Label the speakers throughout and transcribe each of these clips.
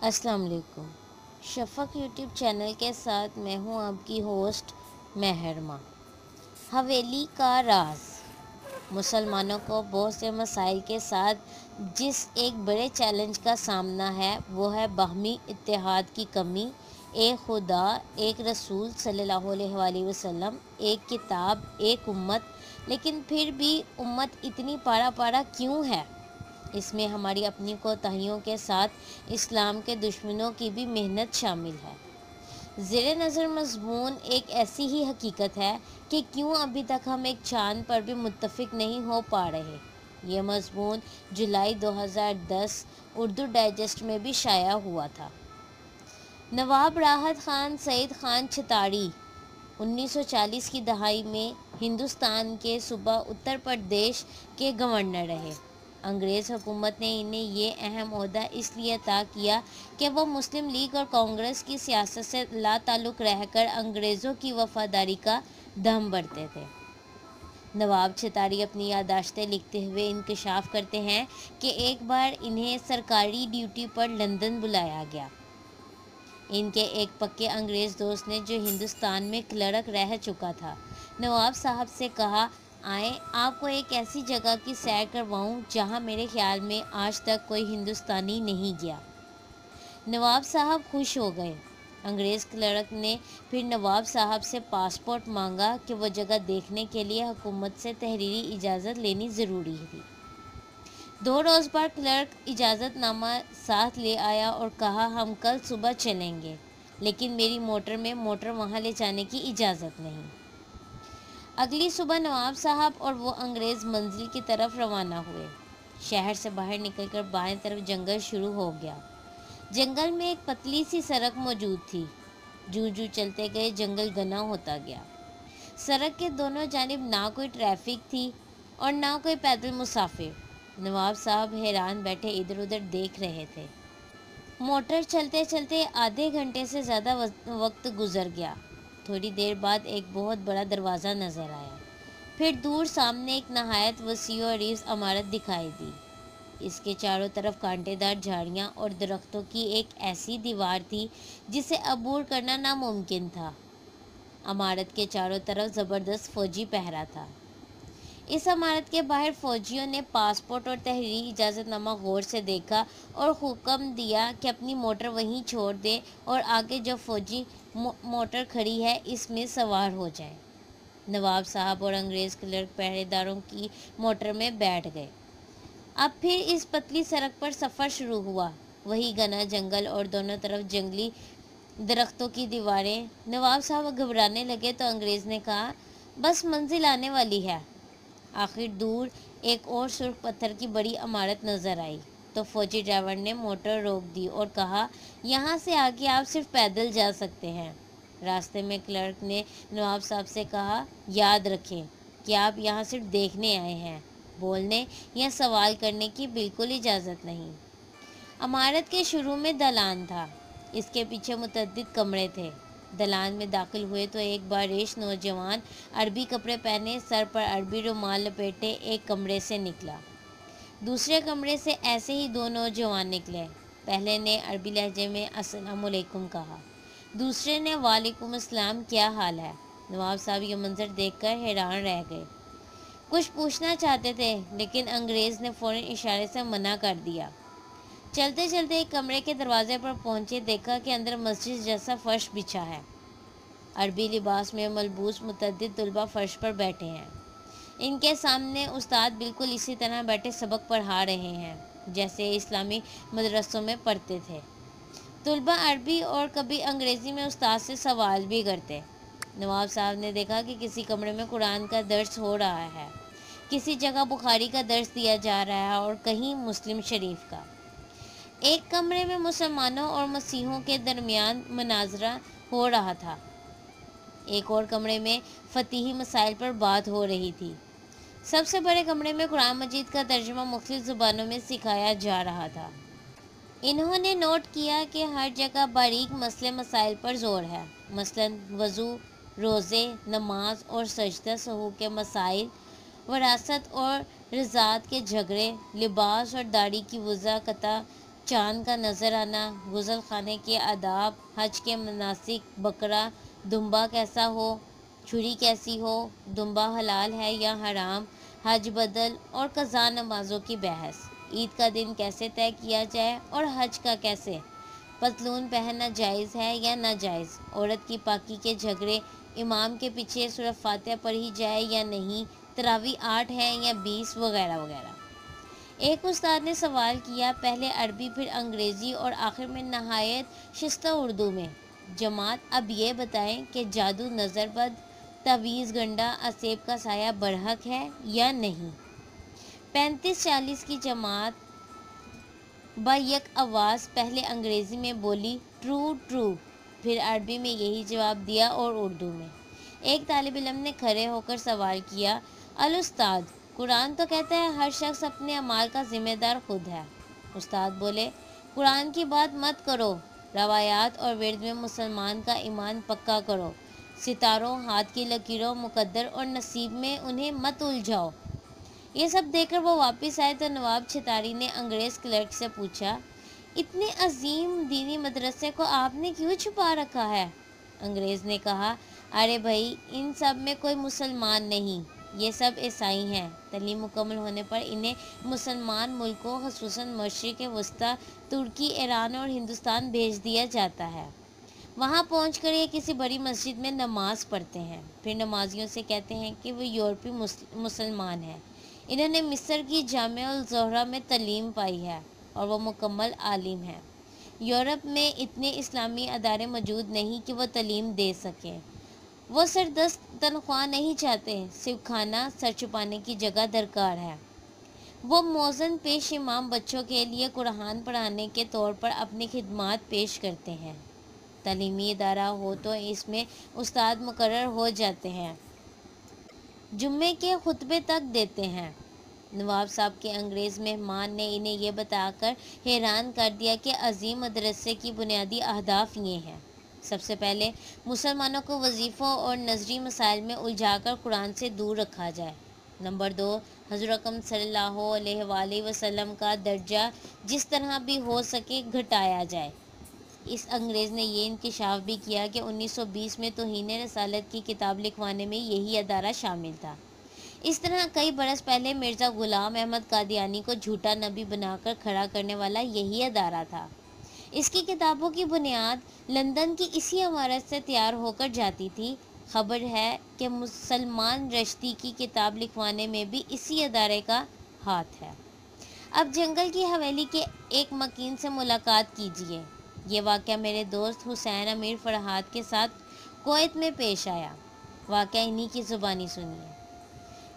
Speaker 1: السلام علیکم۔ شفق YouTube channel کے ساتھ میں ہوں آپ کی ہوسٹ مہرما۔ حویلی کا راز۔ مسلمانوں کو بہت سے مسائل کے ساتھ جس ایک بڑے چیلنج کا سامنا ہے، وہ ہے باہمی اتحاد کی کمی۔ ایک خدا، ایک رسول صلی اللہ علیہ وآلہ وسلم، ایک کتاب، ایک امت۔ لیکن پھر بھی امت اتنی پارا پارا کیوں ہے؟ اس میں ہماری اپنی کوتاہیوں کے ساتھ اسلام کے دشمنوں کی بھی محنت شامل ہے۔ زیر نظر مضمون ایک ایسی ہی حقیقت ہے کہ کیوں ابھی تک ہم ایک چاند پر بھی متفق نہیں ہو پا رہے۔ یہ مضمون جولائی دو ہزار دس اردو ڈائجسٹ میں بھی شائع ہوا تھا۔ نواب راحت خان سعید خان چھتاڑی انیس سو چالیس کی دہائی میں ہندوستان کے صوبہ اتر پردیش کے گورنر رہے۔ انگریز حکومت نے انہیں یہ اہم عہدہ اس لیے عطا کیا کہ وہ مسلم لیگ اور کانگریس کی سیاست سے لا تعلق رہ کر انگریزوں کی وفاداری کا دم بڑھتے تھے۔ نواب چھتاری اپنی یادداشتیں لکھتے ہوئے انکشاف کرتے ہیں کہ ایک بار انہیں سرکاری ڈیوٹی پر لندن بلایا گیا۔ ان کے ایک پکے انگریز دوست نے جو ہندوستان میں کلرک رہ چکا تھا، نواب صاحب سے کہا آئیں۔ آپ کو ایک ایسی جگہ کی سیر کرواؤں جہاں میرے خیال میں آج تک کوئی ہندوستانی نہیں گیا۔ نواب صاحب خوش ہو گئے۔ انگریز کلرک نے پھر نواب صاحب سے پاسپورٹ مانگا کہ وہ جگہ دیکھنے کے لیے حکومت سے تحریری اجازت لینی ضروری تھی۔ دو روز بعد کلرک اجازت نامہ ساتھ لے آیا اور کہا، ہم کل صبح چلیں گے، لیکن میری موٹر میں موٹر وہاں لے جانے کی اجازت نہیں۔ اگلی صبح نواب صاحب اور وہ انگریز منزل کی طرف روانہ ہوئے۔ شہر سے باہر نکل کر بائیں طرف جنگل شروع ہو گیا۔ جنگل میں ایک پتلی سی سڑک موجود تھی۔ جو جو چلتے گئے جنگل گنا ہوتا گیا۔ سڑک کے دونوں جانب نہ کوئی ٹریفک تھی اور نہ کوئی پیدل مسافر۔ نواب صاحب حیران بیٹھے ادھر ادھر دیکھ رہے تھے۔ موٹر چلتے چلتے آدھے گھنٹے سے زیادہ وقت گزر گیا۔ تھوڑی دیر بعد ایک بہت بڑا دروازہ نظر آیا۔ پھر دور سامنے ایک نہایت وسیع و عریض عمارت دکھائی دی۔ اس کے چاروں طرف کانٹے دار جھاڑیاں اور درختوں کی ایک ایسی دیوار تھی جسے عبور کرنا ناممکن تھا۔ عمارت کے چاروں طرف زبردست فوجی پہرا تھا۔ اس عمارت کے باہر فوجیوں نے پاسپورٹ اور تحریری اجازت نامہ غور سے دیکھا اور حکم دیا کہ اپنی موٹر وہیں چھوڑ دے اور آگے جو فوجی موٹر کھڑی ہے، اس میں سوار ہو جائے نواب صاحب اور انگریز کلرک پہرے داروں کی موٹر میں بیٹھ گئے۔ اب پھر اس پتلی سڑک پر سفر شروع ہوا۔ وہی گنا جنگل اور دونوں طرف جنگلی درختوں کی دیواریں۔ نواب صاحب گھبرانے لگے تو انگریز نے کہا، بس منزل آنے والی ہے۔ آخر دور ایک اور سرخ پتھر کی بڑی عمارت نظر آئی۔ تو فوجی ڈرائیور نے موٹر روک دی اور کہا، یہاں سے آگے آپ صرف پیدل جا سکتے ہیں۔ راستے میں کلرک نے نواب صاحب سے کہا، یاد رکھیں کہ آپ یہاں صرف دیکھنے آئے ہیں۔ بولنے یا سوال کرنے کی بالکل اجازت نہیں۔ عمارت کے شروع میں دلان تھا۔ اس کے پیچھے متعدد کمرے تھے۔ دلان میں داخل ہوئے تو ایک باریش نوجوان عربی کپڑے پہنے، سر پر عربی رومال لپیٹے ایک کمرے سے نکلا۔ دوسرے کمرے سے ایسے ہی دو نوجوان نکلے۔ پہلے نے عربی لہجے میں السلام علیکم کہا۔ دوسرے نے وعلیکم السلام کیا حال ہے؟ نواب صاحب یہ منظر دیکھ کر حیران رہ گئے۔ کچھ پوچھنا چاہتے تھے، لیکن انگریز نے فوراً اشارے سے منع کر دیا۔ چلتے چلتے ایک کمرے کے دروازے پر پہنچے، دیکھا کہ اندر مسجد جیسا فرش بچھا ہے۔ عربی لباس میں ملبوس متعدد طلبہ فرش پر بیٹھے ہیں۔ ان کے سامنے استاد بالکل اسی طرح بیٹھے سبق پڑھا رہے ہیں، جیسے اسلامی مدرسوں میں پڑھتے تھے۔ طلبہ عربی اور کبھی انگریزی میں استاد سے سوال بھی کرتے۔ نواب صاحب نے دیکھا کہ کسی کمرے میں قرآن کا درس ہو رہا ہے، کسی جگہ بخاری کا درس دیا جا رہا ہے اور کہیں مسلم شریف کا۔ ایک کمرے میں مسلمانوں اور مسیحوں کے درمیان مناظرہ ہو رہا تھا۔ ایک اور کمرے میں فتحی مسائل پر بات ہو رہی تھی۔ سب سے بڑے کمرے میں قرآن مجید کا ترجمہ مختلف زبانوں میں سکھایا جا رہا تھا۔ انہوں نے نوٹ کیا کہ ہر جگہ باریک مسئلے مسائل پر زور ہے۔ مثلا وضو، روزے، نماز اور سجدہ سہو کے مسائل، وراثت اور رضاعت کے جھگڑے، لباس اور داڑھی کی وضع، قطع چاند کا نظر آنا غزل خانے کے آداب، حج کے مناسک بکرا، دمبا کیسا ہو، چھری کیسی ہو، دمبا حلال ہے یا حرام حج بدل اور قضا نمازوں کی بحث۔ عید کا دن کیسے طے کیا جائے اور حج کا کیسے؟ پتلون پہننا جائز ہے یا ناجائز؟ عورت کی پاکی کے جھگڑے امام کے پیچھے صرف فاتحہ پڑھی جائے یا نہیں؟ تراوی آٹھ ہے یا بیس؟ وغیرہ وغیرہ۔ ایک استاد نے سوال کیا، پہلے عربی، پھر انگریزی اور آخر میں نہایت شستہ اردو میں۔ جماعت، اب یہ بتائیں کہ جادو نظر بد تویز گنڈا اسیب کا سایہ برحق ہے یا نہیں؟ پینتیس چالیس کی جماعت با یک آواز پہلے انگریزی میں بولی، ٹرو ٹرو پھر عربی میں یہی جواب دیا اور اردو میں۔ ایک طالب علم نے کھڑے ہو کر سوال کیا الاستاد قرآن تو کہتا ہے ہر شخص اپنے عمال کا ذمہ دار خود ہے استاد بولے، قرآن کی بات مت کرو، روایات اور ورد میں مسلمان کا ایمان پکا کرو۔ ستاروں، ہاتھ کی لکیروں، مقدر اور نصیب میں انہیں مت الجھاؤ۔ یہ سب دیکھ کر وہ واپس آئے تو نواب چھتاری نے انگریز کلرک سے پوچھا، اتنے عظیم دینی مدرسے کو آپ نے کیوں چھپا رکھا ہے؟ انگریز نے کہا، ارے بھائی، ان سب میں کوئی مسلمان نہیں، یہ سب عیسائی ہیں۔ تعلیم مکمل ہونے پر انہیں مسلمان ملکوں، خصوصاً مشرق وسطی ترکی، ایران اور ہندوستان بھیج دیا جاتا ہے۔ وہاں پہنچ کر یہ کسی بڑی مسجد میں نماز پڑھتے ہیں۔ پھر نمازیوں سے کہتے ہیں کہ وہ یورپی مسلمان ہیں۔ انہوں نے مصر کی جامعہ الزہرہ میں تعلیم پائی ہے اور وہ مکمل عالم ہیں۔ یورپ میں اتنے اسلامی ادارے موجود نہیں کہ وہ تعلیم دے سکیں۔ وہ سردست تنخواہ نہیں چاہتے، صرف کھانا سر چھپانے کی جگہ درکار ہے۔ وہ موزن پیش امام بچوں کے لیے قرآن پڑھانے کے طور پر اپنی خدمات پیش کرتے ہیں۔ تعلیمی ادارہ ہو تو اس میں استاد مقرر ہو جاتے ہیں۔ جمعے کے خطبے تک دیتے ہیں۔ نواب صاحب کے انگریز مہمان نے انہیں یہ بتا کر حیران کر دیا کہ عظیم مدرسے کی بنیادی اہداف یہ ہیں۔ سب سے پہلے مسلمانوں کو وظیفوں اور نظری مسائل میں الجھا کر قرآن سے دور رکھا جائے۔ نمبر دو حضرت صلی اللہ علیہ وآلہ وسلم کا درجہ جس طرح بھی ہو سکے گھٹایا جائے۔ اس انگریز نے یہ انکشاف بھی کیا کہ انیس سو بیس میں توہین رسالت کی کتاب لکھوانے میں یہی ادارہ شامل تھا۔ اس طرح کئی برس پہلے مرزا غلام احمد قادیانی کو جھوٹا نبی بنا کر کھڑا کرنے والا یہی ادارہ تھا۔ اس کی کتابوں کی بنیاد لندن کی اسی عمارت سے تیار ہو کر جاتی تھی۔ خبر ہے کہ مسلمان رشتی کی کتاب لکھوانے میں بھی اسی ادارے کا ہاتھ ہے۔ اب جنگل کی حویلی کے ایک مکین سے ملاقات کیجیے یہ واقعہ میرے دوست حسین امیر فرحات کے ساتھ کویت میں پیش آیا۔ واقعہ انہی کی زبانی سنیے۔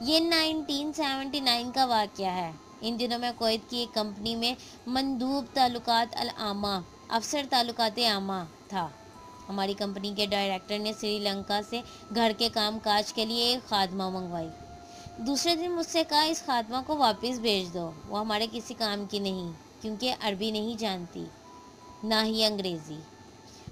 Speaker 1: یہ نائنٹین سیونٹی نائن کا واقعہ ہے۔ ان دنوں میں کویت کی ایک کمپنی میں مندوب تعلقات العامہ، افسر تعلقات عامہ تھا۔ ہماری کمپنی کے ڈائریکٹر نے سری لنکا سے گھر کے کام کاج کے لیے ایک خادمہ منگوائی۔ دوسرے دن مجھ سے کہا، اس خادمہ کو واپس بھیج دو۔ وہ ہمارے کسی کام کی نہیں، کیونکہ عربی نہیں جانتی۔ نہ ہی انگریزی۔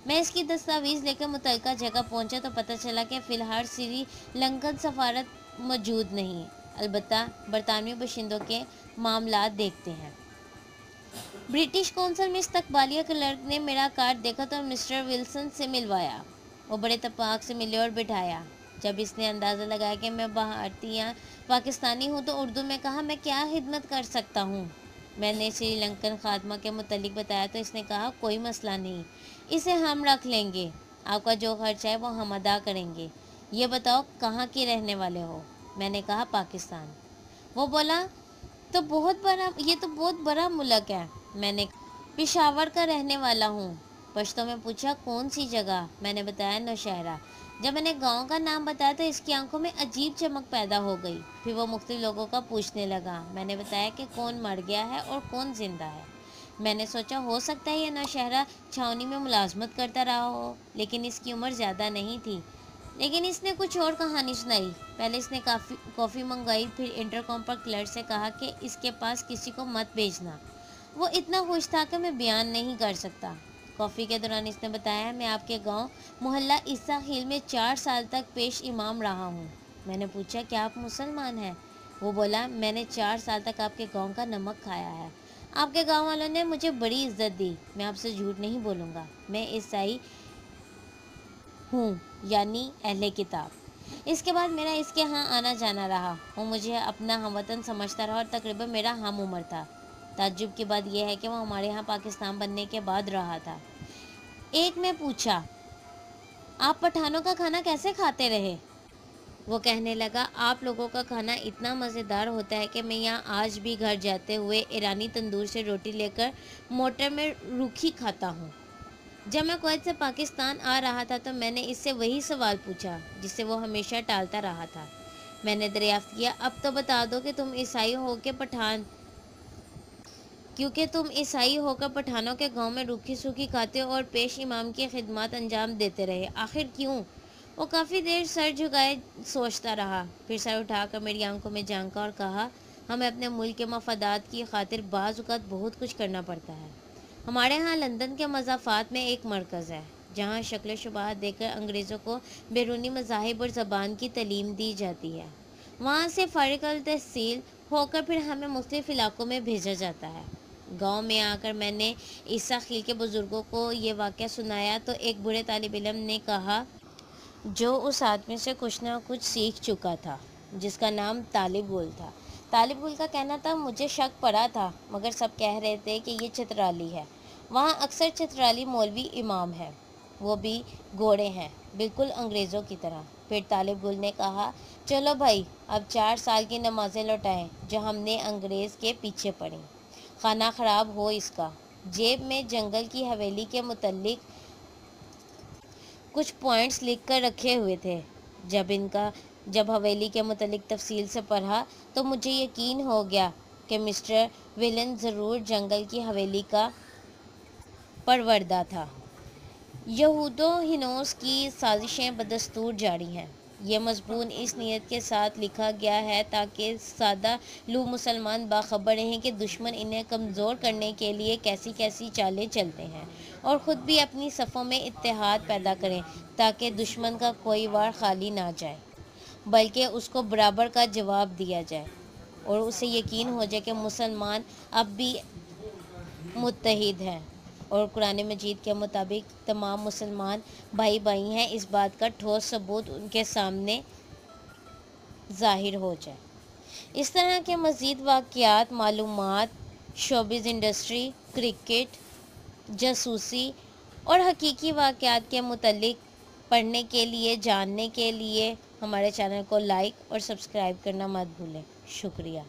Speaker 1: میں اس کی دستاویز لے کر متعلقہ جگہ پہنچا تو پتہ چلا کہ فی الحال سری لنکن سفارت موجود نہیں، البتہ برطانوی باشندوں کے معاملات دیکھتے ہیں۔ برٹش کونسل میں استقبالیہ کلرک نے میرا کارڈ دیکھا تو مسٹر ولسن سے ملوایا، وہ بڑے تپاک سے ملے اور بٹھایا۔ جب اس نے اندازہ لگایا کہ میں بھارتی پاکستانی ہوں تو اردو میں کہا، میں کیا خدمت کر سکتا ہوں؟ میں نے سری لنکن خاتمہ کے متعلق بتایا تو اس نے کہا، کوئی مسئلہ نہیں، اسے ہم رکھ لیں گے۔ آپ کا جو خرچ ہے وہ ہم ادا کریں گے۔ یہ بتاؤ، کہاں کی رہنے والے ہو؟ میں نے کہا، پاکستان۔ وہ بولا، تو بہت بڑا، یہ تو بہت بڑا ملک ہے۔ میں نے پشاور کا رہنے والا ہوں۔ پشتوں میں پوچھا، کون سی جگہ؟ میں نے بتایا نوشہرہ۔ جب میں نے گاؤں کا نام بتایا تو اس کی آنکھوں میں عجیب چمک پیدا ہو گئی۔ پھر وہ مختلف لوگوں کا پوچھنے لگا، میں نے بتایا کہ کون مر گیا ہے اور کون زندہ ہے۔ میں نے سوچا، ہو سکتا ہے یہ نوشہرہ چھاونی میں ملازمت کرتا رہا ہو، لیکن اس کی عمر زیادہ نہیں تھی۔ لیکن اس نے کچھ اور کہانی سنائی۔ پہلے اس نے کافی کافی منگوائی پھر انٹر کام پر کلر سے کہا کہ اس کے پاس کسی کو مت بھیجنا۔ وہ اتنا خوش تھا کہ میں بیان نہیں کر سکتا۔ کافی کے دوران اس نے بتایا، میں آپ کے گاؤں محلہ عیسیٰ خیل میں چار سال تک پیش امام رہا ہوں۔ میں نے پوچھا، کیا آپ مسلمان ہیں؟ وہ بولا، میں نے چار سال تک آپ کے گاؤں کا نمک کھایا ہے۔ آپ کے گاؤں والوں نے مجھے بڑی عزت دی۔ میں آپ سے جھوٹ نہیں بولوں گا۔ میں عیسائی ہوں یعنی اہل کتاب۔ اس کے بعد میرا اس کے ہاں آنا جانا رہا۔ وہ مجھے اپنا ہم وطن سمجھتا رہا اور تقریباً میرا ہم عمر تھا۔ تعجب کی بات یہ ہے کہ وہ ہمارے ہاں پاکستان بننے کے بعد رہا تھا۔ ایک میں پوچھا، آپ پٹھانوں کا کھانا کیسے کھاتے رہے؟ وہ کہنے لگا، آپ لوگوں کا کھانا اتنا مزیدار ہوتا ہے کہ میں یہاں آج بھی گھر جاتے ہوئے ایرانی تندور سے روٹی لے کر موٹر میں روکھی کھاتا ہوں۔ جب میں کویت سے پاکستان آ رہا تھا تو میں نے اس سے وہی سوال پوچھا، جس سے وہ ہمیشہ ٹالتا رہا تھا۔ میں نے دریافت کیا، اب تو بتا دو کہ تم عیسائی ہو کے پٹھان کیونکہ تم عیسائی ہو کر پٹھانوں کے گاؤں میں روکھی سوکھی کھاتے اور پیش امام کی خدمات انجام دیتے رہے۔ آخر کیوں؟ وہ کافی دیر سر جھگائے سوچتا رہا۔ پھر سر اٹھا کر میری آنکھوں میں جھانکا اور کہا، ہمیں اپنے ملک کے مفادات کی خاطر بعض اوقات بہت کچھ کرنا پڑتا ہے۔ ہمارے ہاں لندن کے مضافات میں ایک مرکز ہے، جہاں شکل و شبہات دے کر انگریزوں کو بیرونی مذاہب اور زبان کی تعلیم دی جاتی ہے۔ وہاں سے فارغ التحصیل ہو کر پھر ہمیں مختلف علاقوں میں بھیجا جاتا ہے۔ گاؤں میں آ کر میں نے عیسیٰ خیل کے بزرگوں کو یہ واقعہ سنایا تو ایک برے طالب علم نے کہا، جو اس آدمی سے کچھ نہ کچھ سیکھ چکا تھا، جس کا نام طالب گل تھا۔ طالب گل کا کہنا تھا، مجھے شک پڑا تھا، مگر سب کہہ رہے تھے کہ یہ چترالی ہے۔ وہاں اکثر چترالی مولوی امام ہے وہ بھی گھوڑے ہیں، بالکل انگریزوں کی طرح۔ پھر طالب گل نے کہا، چلو بھائی، اب چار سال کی نمازیں لوٹائیں، جو ہم نے انگریز کے پیچھے پڑھیں خانہ خراب ہو اس کا۔ جیب میں جنگل کی حویلی کے متعلق کچھ پوائنٹس لکھ کر رکھے ہوئے تھے۔ جب ان کا جب حویلی کے متعلق تفصیل سے پڑھا تو مجھے یقین ہو گیا کہ مسٹر ویلن ضرور جنگل کی حویلی کا پروردہ تھا۔ یہود و ہنوس کی سازشیں بدستور جاری ہیں۔ یہ مضمون اس نیت کے ساتھ لکھا گیا ہے تاکہ سادہ لو مسلمان باخبر رہیں کہ دشمن انہیں کمزور کرنے کے لیے کیسی کیسی چالیں چلتے ہیں اور خود بھی اپنی صفوں میں اتحاد پیدا کریں تاکہ دشمن کا کوئی وار خالی نہ جائے، بلکہ اس کو برابر کا جواب دیا جائے۔ اور اسے یقین ہو جائے کہ مسلمان اب بھی متحد ہیں۔ اور قرآن مجید کے مطابق تمام مسلمان بھائی بھائی ہیں، اس بات کا ٹھوس ثبوت ان کے سامنے ظاہر ہو جائے۔ اس طرح کے مزید واقعات، معلومات، شوبز انڈسٹری، کرکٹ، جاسوسی اور حقیقی واقعات کے متعلق پڑھنے کے لیے، جاننے کے لیے ہمارے چینل کو لائک اور سبسکرائب کرنا مت بھولیں۔ شکریہ۔